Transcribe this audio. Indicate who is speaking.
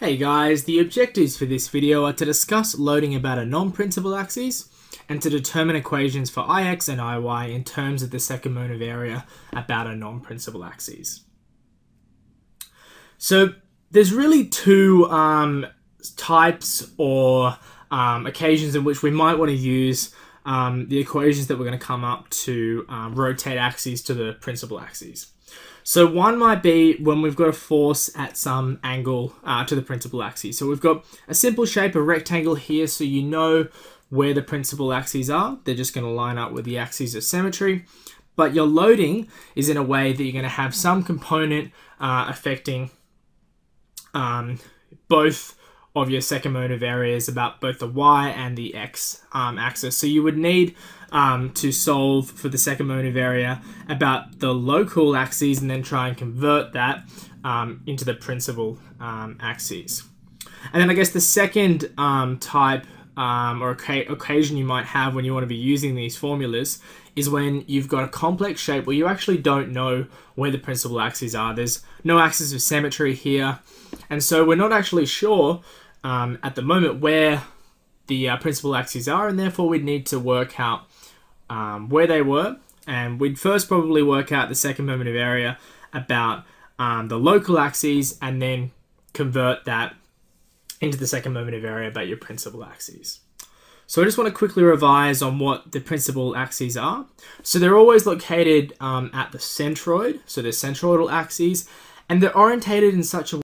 Speaker 1: Hey guys, the objectives for this video are to discuss loading about a non-principal axis and to determine equations for Ix and Iy in terms of the second moment of area about a non-principal axis. So there's really two um, types or um, occasions in which we might want to use um, the equations that we're going to come up to um, rotate axes to the principal axes. So one might be when we've got a force at some angle uh, to the principal axis. So we've got a simple shape, a rectangle here, so you know where the principal axes are. They're just going to line up with the axes of symmetry. But your loading is in a way that you're going to have some component uh, affecting um, both of your second areas about both the y and the x um, axis. So you would need um, to solve for the second area about the local axes and then try and convert that um, into the principal um, axes. And then I guess the second um, type um, or occasion you might have when you want to be using these formulas is when you've got a complex shape where you actually don't know where the principal axes are. There's no axis of symmetry here. And so we're not actually sure um, at the moment where the uh, principal axes are, and therefore we'd need to work out um, where they were. And we'd first probably work out the second moment of area about um, the local axes and then convert that into the second moment of area about your principal axes. So I just want to quickly revise on what the principal axes are. So they're always located um, at the centroid, so they're centroidal axes, and they're orientated in such a